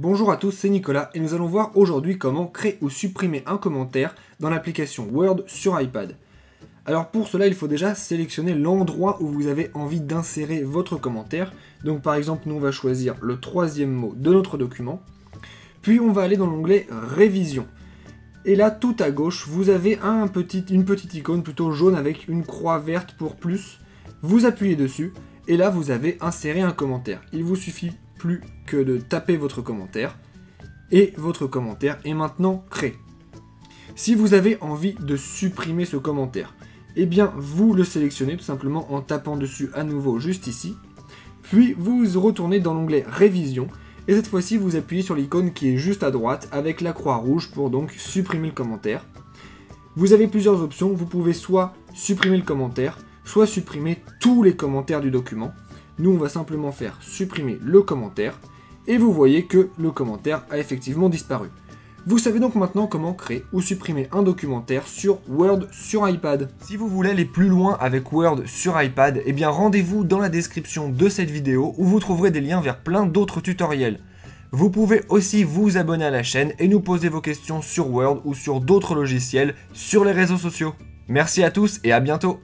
Bonjour à tous, c'est Nicolas et nous allons voir aujourd'hui comment créer ou supprimer un commentaire dans l'application Word sur iPad. Alors pour cela, il faut déjà sélectionner l'endroit où vous avez envie d'insérer votre commentaire. Donc par exemple, nous on va choisir le troisième mot de notre document. Puis on va aller dans l'onglet Révision. Et là, tout à gauche, vous avez une petite icône plutôt jaune avec une croix verte pour plus. Vous appuyez dessus et là vous avez inséré un commentaire. Il vous suffit plus que de taper votre commentaire. Et votre commentaire est maintenant créé. Si vous avez envie de supprimer ce commentaire, eh bien vous le sélectionnez tout simplement en tapant dessus à nouveau juste ici. Puis vous retournez dans l'onglet Révision. Et cette fois-ci, vous appuyez sur l'icône qui est juste à droite avec la croix rouge pour donc supprimer le commentaire. Vous avez plusieurs options. Vous pouvez soit supprimer le commentaire, soit supprimer tous les commentaires du document. Nous, on va simplement faire supprimer le commentaire, et vous voyez que le commentaire a effectivement disparu. Vous savez donc maintenant comment créer ou supprimer un documentaire sur Word sur iPad. Si vous voulez aller plus loin avec Word sur iPad, eh bien rendez-vous dans la description de cette vidéo où vous trouverez des liens vers plein d'autres tutoriels. Vous pouvez aussi vous abonner à la chaîne et nous poser vos questions sur Word ou sur d'autres logiciels sur les réseaux sociaux. Merci à tous et à bientôt